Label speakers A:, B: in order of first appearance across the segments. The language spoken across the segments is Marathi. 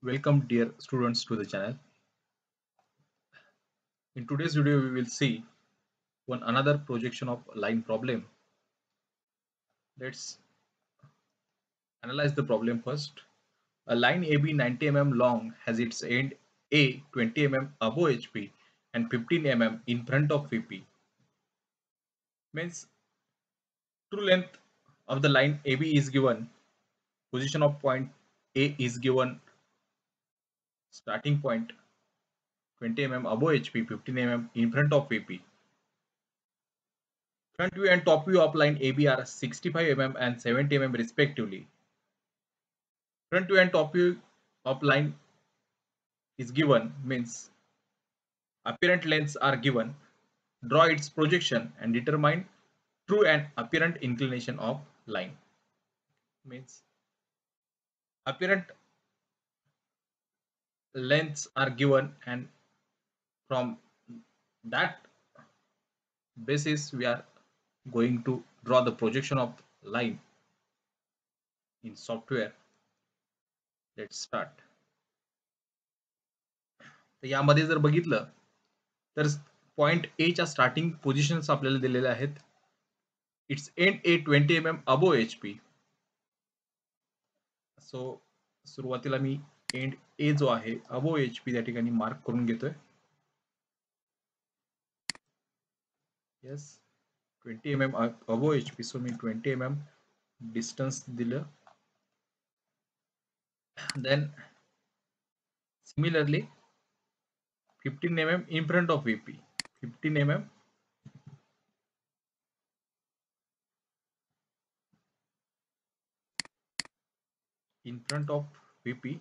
A: Welcome dear students to the channel. In today's video we will see one another projection of line problem. Let's analyze the problem first. A line AB 90 mm long has its end A 20 mm above HP and 15 mm in front of VP. Means true length of the line AB is given, position of point A is given, starting point 20 mm above HP, 15 mm in front of VP. Front view and top view of line AB are 65 mm and 70 mm respectively. Front view and top view of line is given means apparent lengths are given. Draw its projection and determine true and apparent inclination of line. Means apparent lengths are given and from that basis we are going to draw the projection of line in software let's start तर यामध्ये जर बघितलं तर पॉइंट ए च्या स्टार्टिंग पोझिशन्स आपल्याला दिलेल्या आहेत its end A twenty M M above H P so सुरुवातीला मी एंड ए जो आहे अबो एच पी त्या ठिकाणी मार्क करून घेतोय. Yes twenty M M above H P so मी ट्वेंटी एम एम डिस्टन्स दिलं. Then similarly 15 mm in front of VP 15 mm in front of VP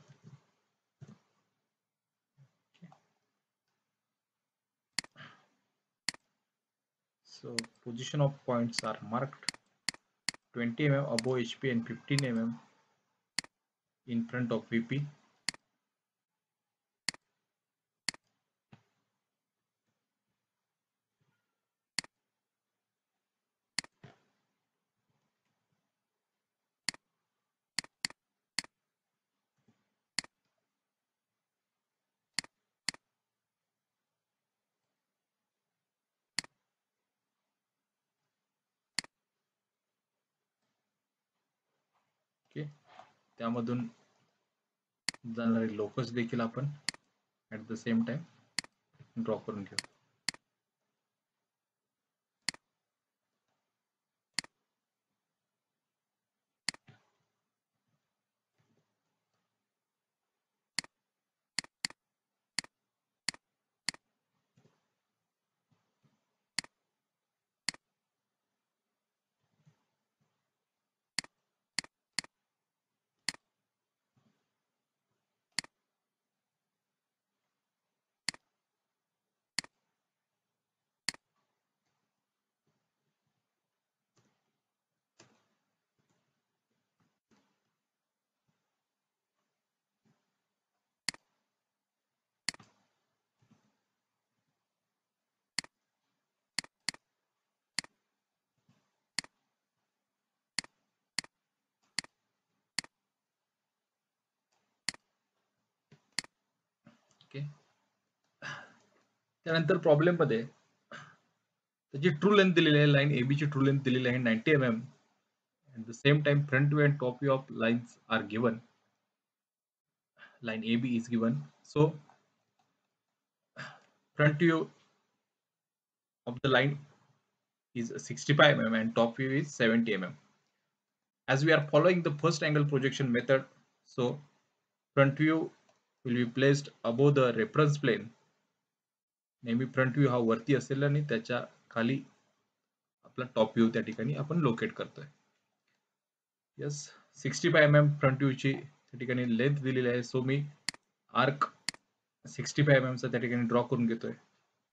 A: so position of points are marked 20 mm above HP and 15 mm in front of VP okay. त्यामधून जाणारे लोकस देखील आपण at the same time draw करून घेऊ. त्यानंतर प्रॉब्लेम मध्ये त्याची ट्रू लेंथ दिलेली आहे लाईन एबी ची ट्रू लेंथ दिलेली आहे ninety M M at the same time front view and top view of lines are given line AB is given so front view of the line is 65 mm and top view is 70 mm as we are following the first angle projection method so front view will be placed above the reference plane नेहमी फ्रंट व्ह्यू हा वरती असेल आणि त्याच्याखाली आपला टॉप व्ह्यू त्या ठिकाणी आपण लोकेट करतोय. Yes sixty five M M front व्ह्यूची त्या ठिकाणी लेंथ दिलेली आहे. सो मी आर्क सिक्स्टी फाय एम एमचा त्या ठिकाणी ड्रॉ करून घेतोय.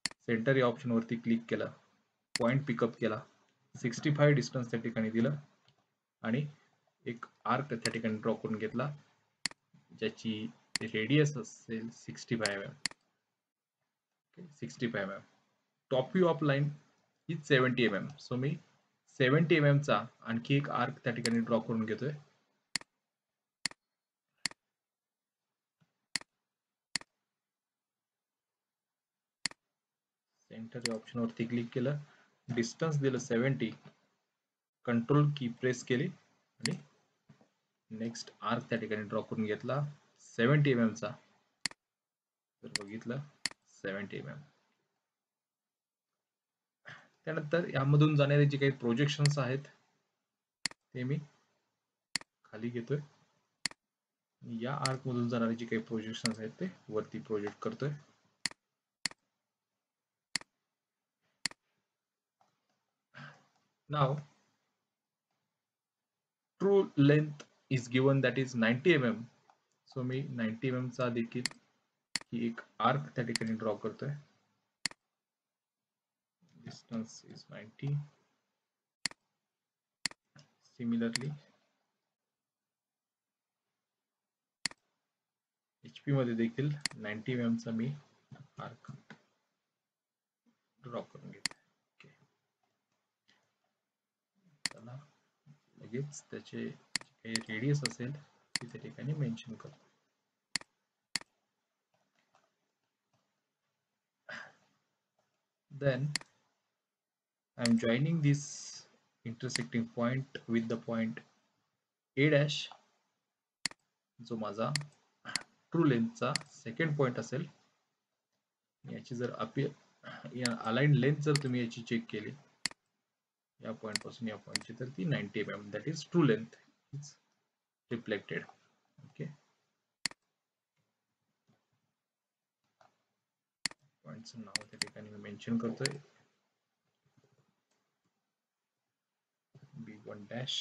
A: सेंटर या ऑप्शन वरती क्लिक केला. पॉइंट पिकअप केला. सिक्स्टी फाय डिस्टन्स त्या ठिकाणी दिलं. आणि एक आर्क त्या ठिकाणी ड्रॉ करून घेतला. ज्याची रेडियस असेल sixty five M M sixty 65 M M top view of line he seventy M M so मी सेवन्टी एम एमचा आणखी एक आर्क त्या ठिकाणी ड्रॉ करून घेतोय. सेंटर या ऑप्शनवरती क्लिक केलं. डिस्टन्स दिलं सेवन्टी कंट्रोल की प्रेस केली. आणि नेक्स्ट आर्क त्या ठिकाणी ड्रॉ करून घेतला सेवन्टी एम एमचा तर बघितलं. सेवन्टी एम एम त्यानंतर यामधून जाणारे जे काही प्रोजेक्शन्स आहेत ते मी खाली घेतोय. या आर्क मधून जाणारे जे काही प्रोजेक्शन्स आहेत ते वरती प्रोजेक्ट करतोय. नाव true length is given that is ninety M M so me ninety M चा देखील ही एक आर्क त्या ठिकाणी ड्रॉ करतोय. Distance is 90 similarly HP मध्ये देखील 90 mm चा मी आर्क ड्रॉ करून घेतो ओके चला, लगेच त्याचे काही रेडियस असेल, ते त्या ठिकाणी मेन्शन करतो. Then I'm joining this intersecting point with the point A dash. जो माझा ट्रू लेंथचा सेकंड पॉइंट असेल याची जर अपियर या अलाइंड लेंथ जर तुम्ही याची चेक केली या पॉइंटपासून या पॉइंटची तर ती ninety M M that is true length is reflected okay पॉइंटचं नाव त्या ठिकाणी मी मेन्शन करतोय. बी वन डॅश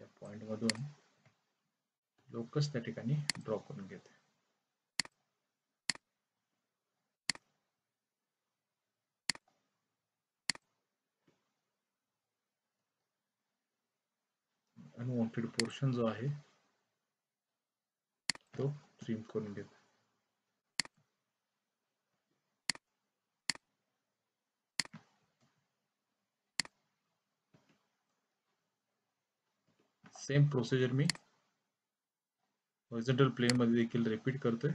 A: या पॉइंट मधून लोकस त्या ठिकाणी ड्रॉ करून घेते. अनवॉन्टेड पोर्शन जो आहे तो ट्रिम करून घेतो सेम प्रोसिजर मी हॉरिझॉन्टल प्लेन मध्ये देखील रिपीट करतोय।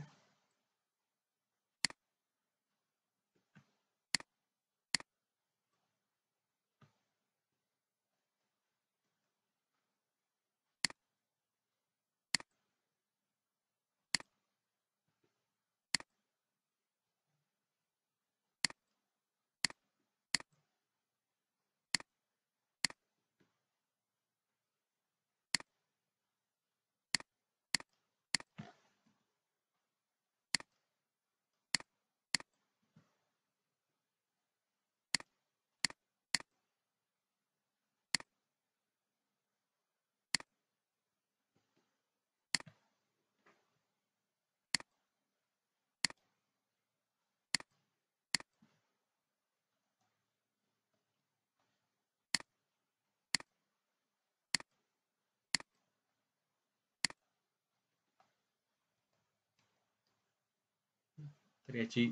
A: तर याची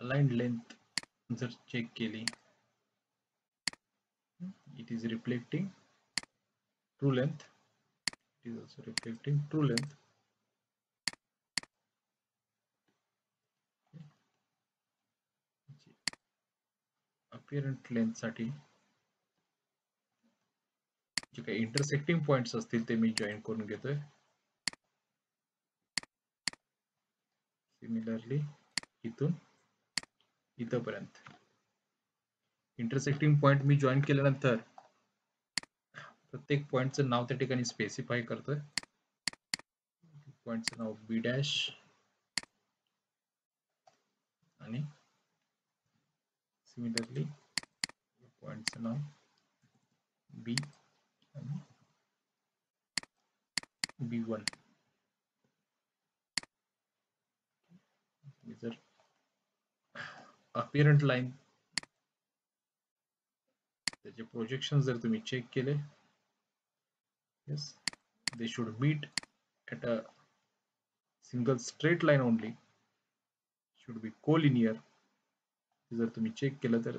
A: अलाइंड लेंथ जर चेक केली it is reflecting true length it is also reflecting true length apparent लेंथसाठी जे काही इंटरसेक्टिंग पॉइंट्स असतील ते मी जॉईन करून घेतोय. सिमिलरली इथून इथपर्यंत. इंटरसेक्टिंग पॉइंट मी जॉईन केल्यानंतर प्रत्येक पॉइंटचं नाव त्या ठिकाणी स्पेसिफाय करतोय. पॉइंटचं नाव बी डॅश आणि सिमिलरली पॉइंटचं नाव बी आणि बी वन जर अपिअरंट लाईन त्याचे प्रोजेक्शन जर तुम्ही चेक केले yes they should meet at a single straight line only. Should be collinear. जर तुम्ही चेक केलं तर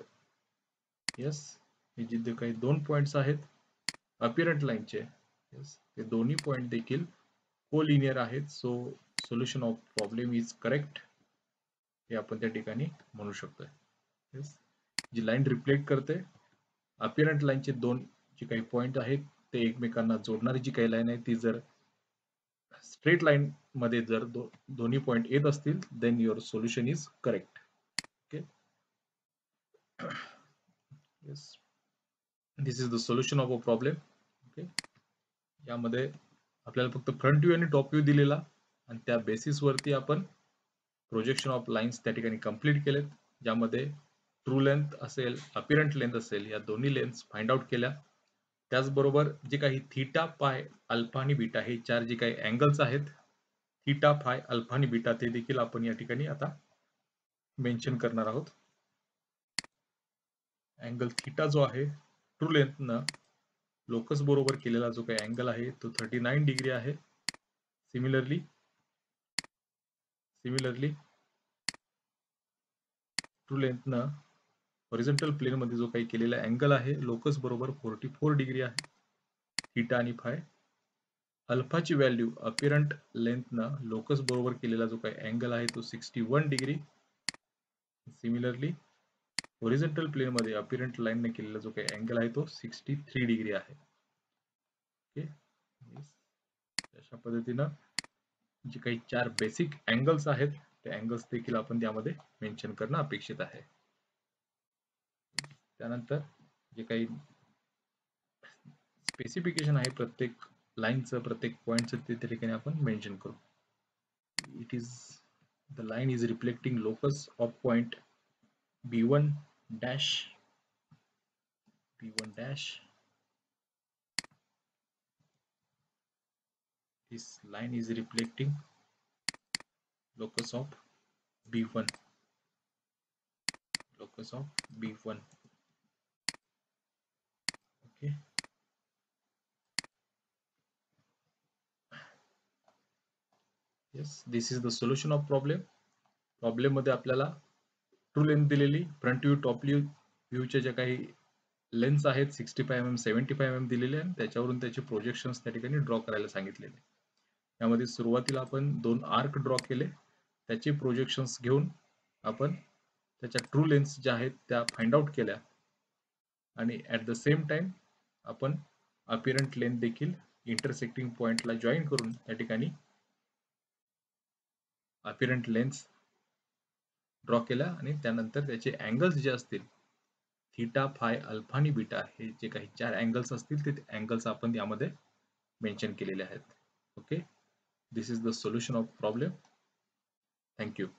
A: येस हे जिथे काही दोन पॉइंट्स आहेत अपिरंट लाईनचे येस ते दोन्ही पॉइंट देखील कोलिनियर आहेत. So solution of problem is correct हे आपण त्या ठिकाणी म्हणू शकतोय. जी लाईन रिफ्लेक्ट करते अपिरंट लाईनचे दोन जे काही पॉइंट आहेत ते एकमेकांना जोडणारी जी काही लाईन आहे ती जर स्ट्रेट लाईन मध्ये जर दोन्ही पॉइंट येत असतील then your solution is correct okay this is the solution of a problem okay यामध्ये आपल्याला फक्त फ्रंट व्ह्यू आणि टॉप व्ह्यू दिलेला आणि त्या बेसिसवरती आपण प्रोजेक्शन ऑफ लाईन्स त्या ठिकाणी कंप्लीट केलेत ज्यामध्ये ट्रू लेंथ असेल अपिरंट लेंथ असेल या दोन्ही लेन्थ फाइंड आउट केल्या. त्याचबरोबर जे काही थीटा पाय अल्फा आणि बीटा हे चार जे काही अँगल्स आहेत थीटा फाय अल्फा आणि बीटा ते देखील आपण या ठिकाणी आता मेन्शन करणार आहोत. अँगल थीटा जो आहे ट्रू लेंथनं लोकस बरोबर केलेला जो काही अँगल आहे तो थर्टी नाईन डिग्री आहे. सिमिलरली सिमिलरली ट्रू लेंथनं न हॉरिझॉन्टलमध्ये जो काही केलेला अँगल आहे लोकस बरोबर फोर्टी फोर डिग्री आहे. थीटा आणि फाय अल्फाची व्हॅल्यू अपिरंट लेंथनं लोकस बरोबर केलेला जो काही अँगल आहे तो sixty one degree similarly horizontal प्लेनमध्ये अपिरंट लाईनने केलेला जो काही अँगल आहे तो सिक्स्टी थ्री डिग्री आहे ओके अशा पद्धतीनं जे काही चार बेसिक अँगल्स आहेत ते अँगल्स देखील आपण त्यामध्ये मेन्शन करणं अपेक्षित आहे. त्यानंतर जे काही स्पेसिफिकेशन आहे प्रत्येक लाईनचं प्रत्येक पॉईंटचं ते त्या ठिकाणी आपण मेन्शन करू. It is the line is reflecting locus of point B one dash B one dash this line is reflecting locus of b1 locus of b1 okay. Yes this is the solution of problem. प्रॉब्लेममध्ये आपल्याला ट्रू लेंथ दिलेली फ्रंट व्ह्यू टॉप व्ह्यू व्ह्यूच्या ज्या काही लेन्स आहेत sixty five M M seventy five M M दिलेले आणि त्याच्यावरून त्याचे प्रोजेक्शन्स त्या ठिकाणी ड्रॉ करायला सांगितलेले. यामध्ये सुरुवातीला आपण दोन आर्क ड्रॉ केले. त्याचे प्रोजेक्शन्स घेऊन आपण त्याच्या ट्रू लेन्स ज्या आहेत त्या फाइंड आउट केल्या. आणि ॲट द सेम टाइम आपण अपिरंट लेन्थ देखील इंटरसेक्टिंग पॉइंटला जॉईन करून त्या ठिकाणी अपिरंट लेन्स ड्रॉ केला आणि त्यानंतर त्याचे अँगल्स जे असतील थीटा फाय अल्फा आणि बीटा हे जे काही चार अँगल्स असतील ते अँगल्स आपण यामध्ये मेन्शन केलेले आहेत. Okay This is the solution of problem. Thank you.